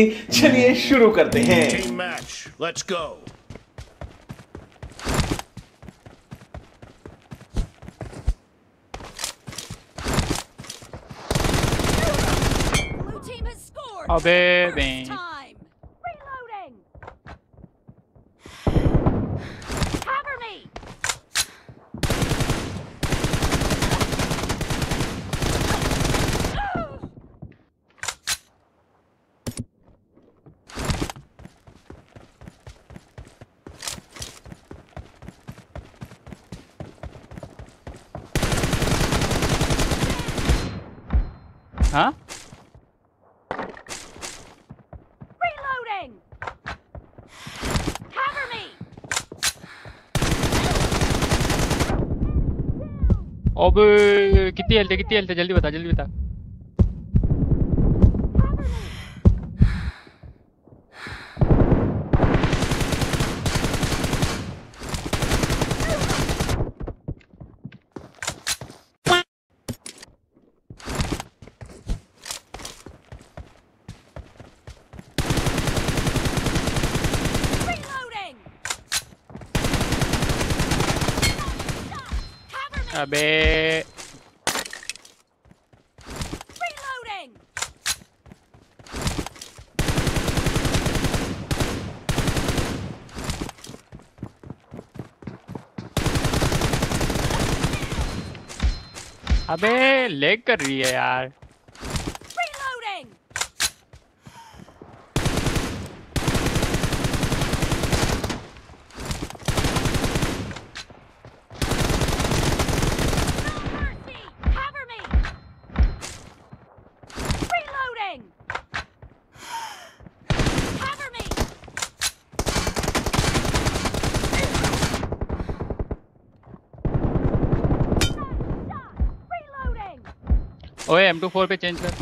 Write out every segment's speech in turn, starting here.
चलिए शुरू करते हैं team has scored. अबे बे time. Reloading. Cover me. हाँ Reloading. Cover me. अबे कितनी हेल्थ है कितनी हेल्थ है जल्दी बता जल्दी बता Reloading. Cover me. अबे. अबे लेग कर रही है यार Reloading. No mercy. Cover me. Reloading. Cover me. Stop. Reloading. ओए M24 पे चेंज कर।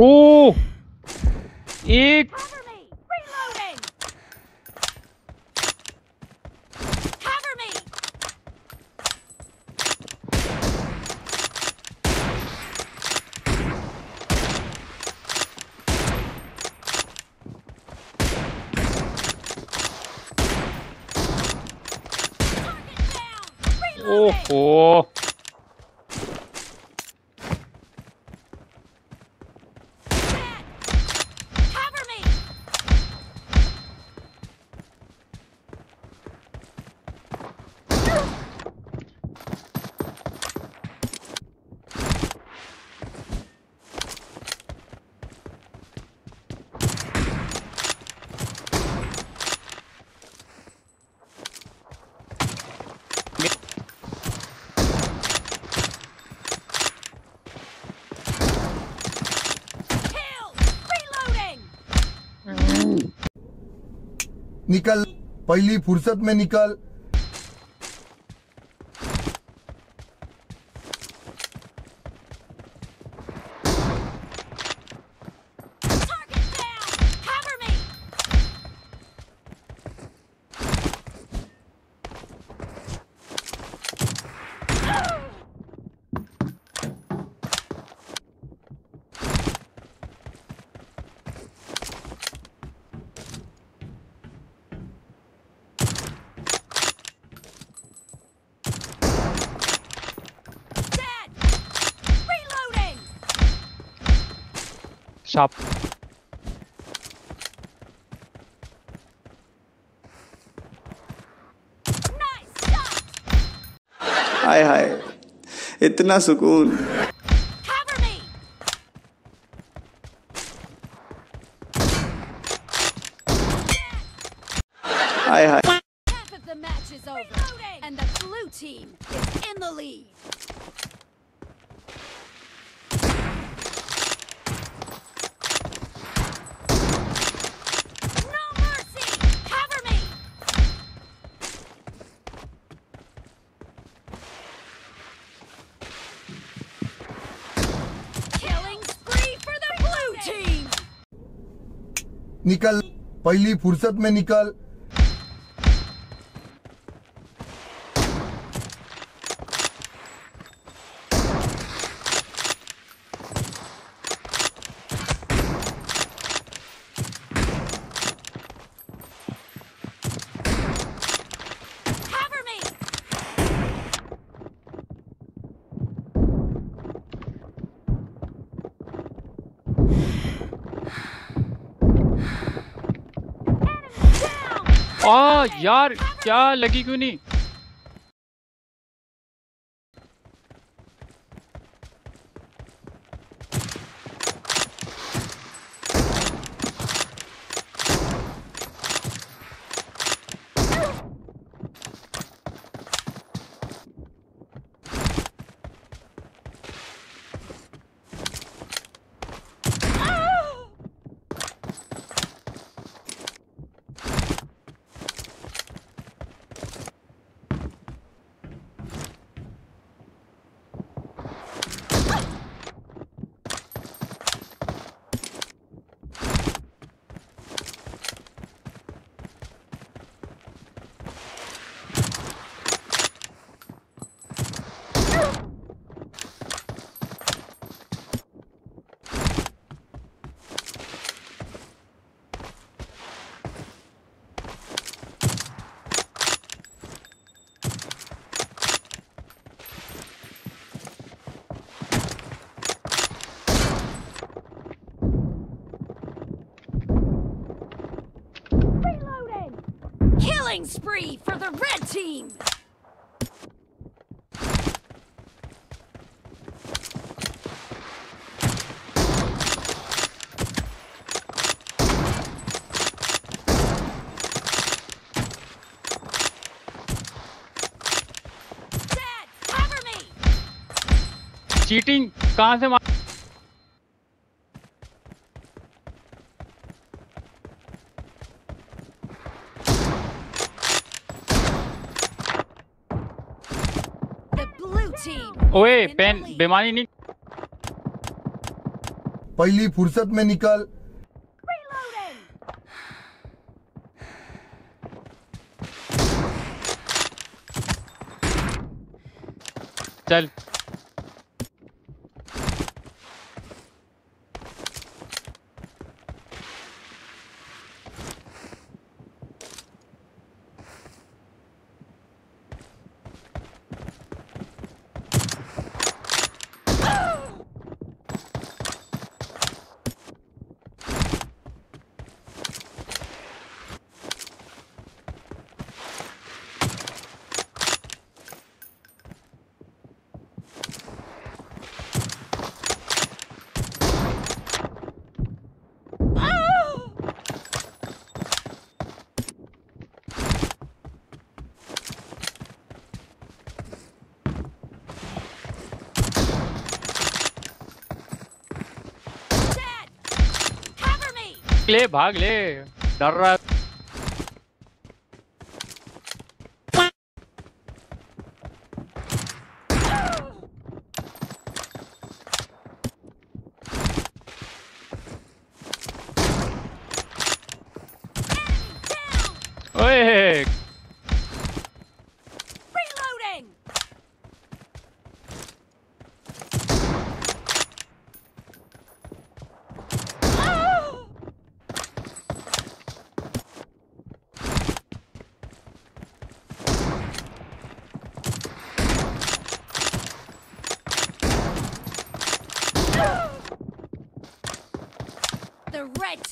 Oh! It. Cover me! Reloading! Cover me! Target down! Reloading! Oh, oh. निकल पहली फुर्सत में निकल शाप Nice shot. हाय हाय इतना सुकून Cover me! Hi hi Half of the match is over, and the blue team is in the lead. निकल पहली फुर्सत में निकल Cover me! Enemy down! आ यार क्या लगी क्यों नहीं? Killing spree for the red team! Dad, cover me! Cheating कहाँ से ओए पेन. बेमानी नहीं पहली फुर्सत में निकल चल Dad! Cover me! ले भाग ले डर रहा है।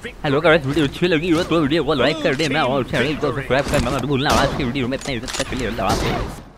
Hello guys video अच्छी लगी हो तो वीडियो को लाइक कर देना और चैनल को सब्सक्राइब करना मत भूलना आज की वीडियो में इतना ही तक के अल्लाह हाफिज़